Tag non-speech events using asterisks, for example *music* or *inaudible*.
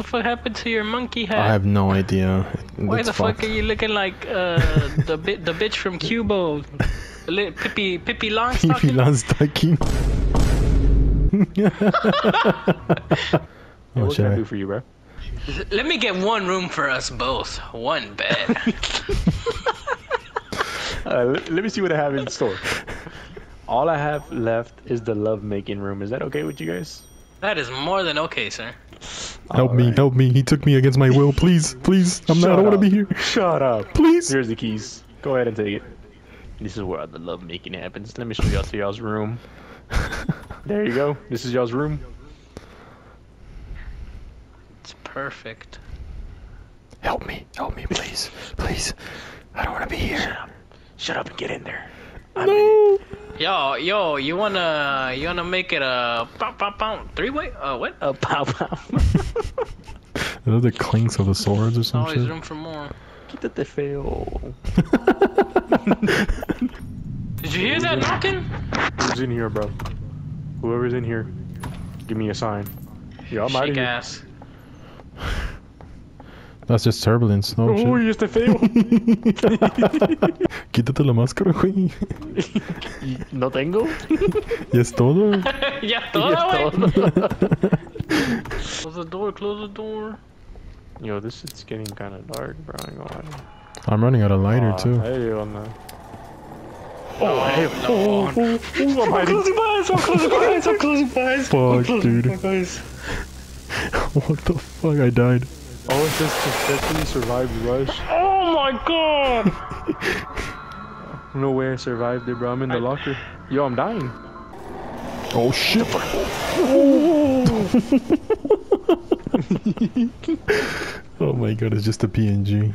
the fuck happened to your monkey hat? I have no idea. Why It's the fuck are you looking like uh, *laughs* the bit the bitch from Cubo? Li- Pippi Pippi Pippi Longstocking? Longstocking. *laughs* Hey, what can I do for you, bro? Let me get one room for us both. One bed. *laughs* Uh, let, let me see what I have in store. All I have left is the love making room. Is that okay with you guys? That is more than okay, sir. Help me, Alright. help me. He took me against my will. Please, please. I'm not, I don't want to be here. Shut up. Please. Here's the keys. Go ahead and take it. This is where the love making happens. Let me show y'all to y'all's room. *laughs* There you go. This is y'all's room. It's perfect. Help me, help me, please. Please. I don't want to be here. Shut up and get in there. No. Yo, yo, you wanna you wanna make it a pow, pow, pow, three way? Uh, what? A pow pow. *laughs* Are those the clinks of the swords or something? Always shit? room for more. Quítate feo. *laughs* Did you hear that knocking? Who's in here, bro? Whoever's in here, give me a sign. Yo, I'm out of Shake here. ass. That's just turbulence. Oh, Oh, shit. y este feo. Quítate la máscara, güey. Y- no tengo. *laughs* Y es todo. *laughs* ya Y todo, es güey. todo. *laughs* Close the door, close the door. Yo, this is getting kind of dark, bro. I ain't gonna lie. I'm running out of lighter, Aw, too. Hey, on the... Oh, hey, oh, no. oh, oh, oh, I'm hiding. closing my eyes, I'm closing my eyes, I'm closing my eyes. Fuck, dude. eyes. what the fuck? I died. Oh, it says successfully survived rush. Oh my god! No way I survived it, bro. I'm in the locker. Yo, I'm dying. Oh, shit. *laughs* oh my god, it's just a PNG.